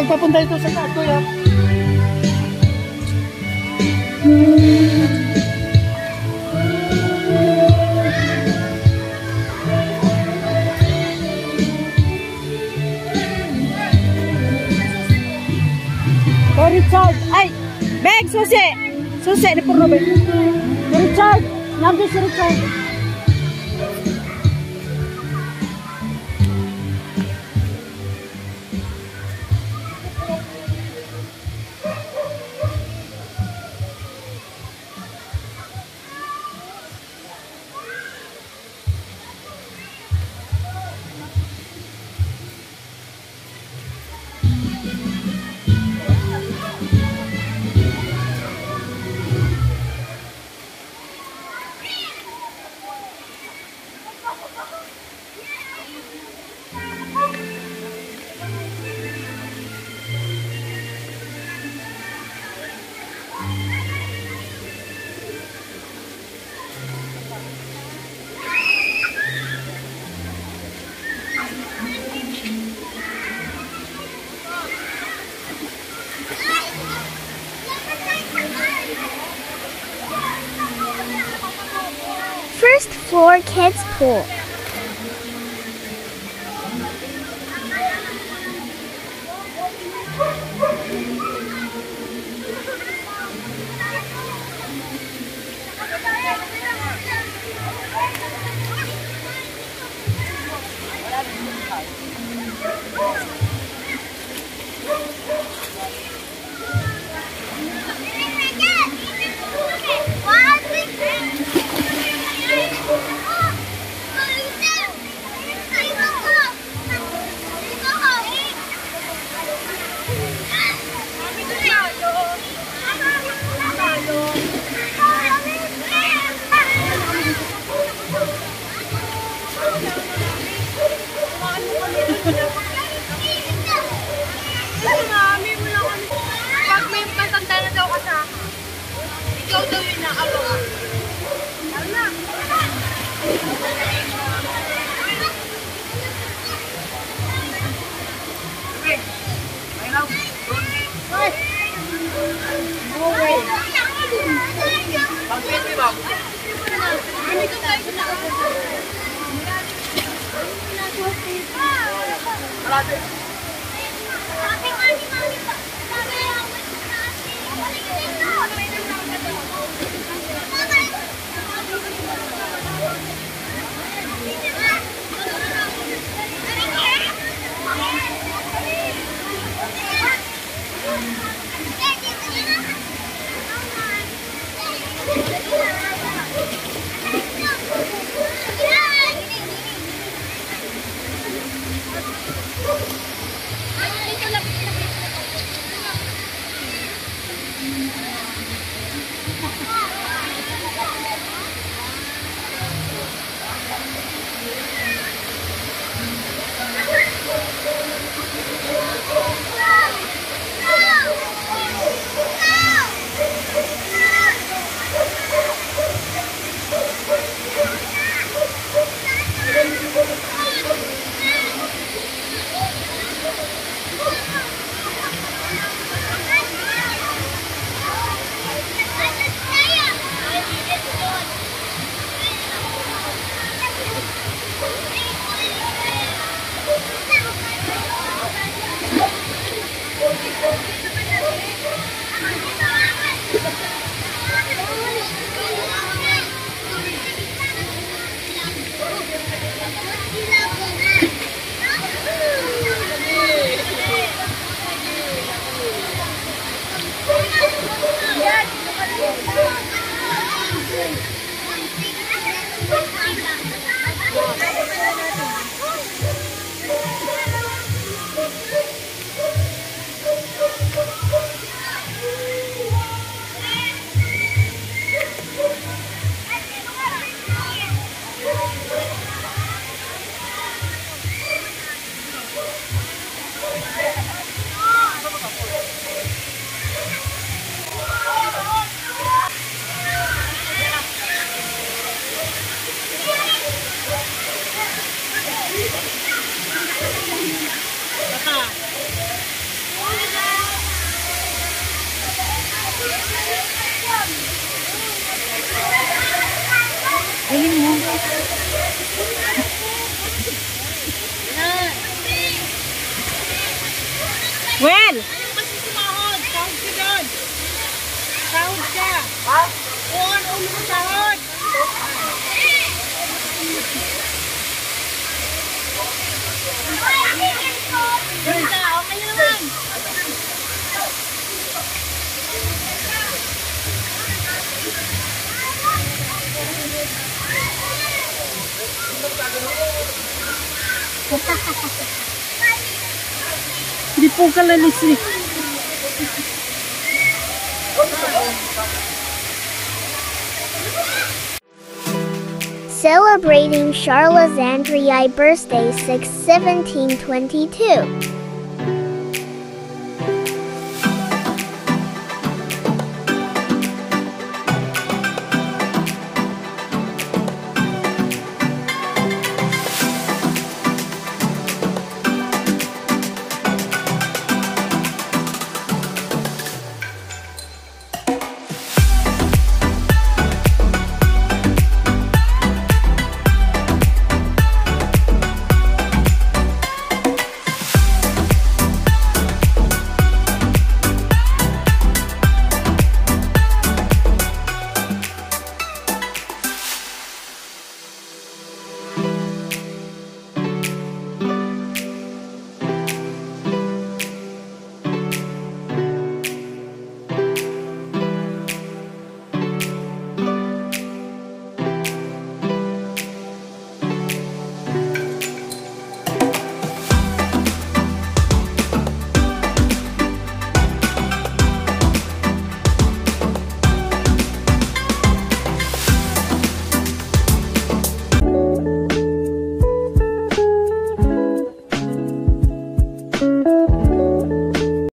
Pagpapunta ito sa tato ya. Oh, Richard. Ay, Beg, susi. Susi, di puro, Beg. Richard. Nandiyo si Richard. First floor kids pool. Malapit. Malapit, mami, mami, Well, Ano kasi sumahod? Sahod ka doon. Ka. Ha? Oo, ano mo sahod? Ka, okay naman. hindi ni si Celebrating Charlotte's Andrei birthday 6 1722.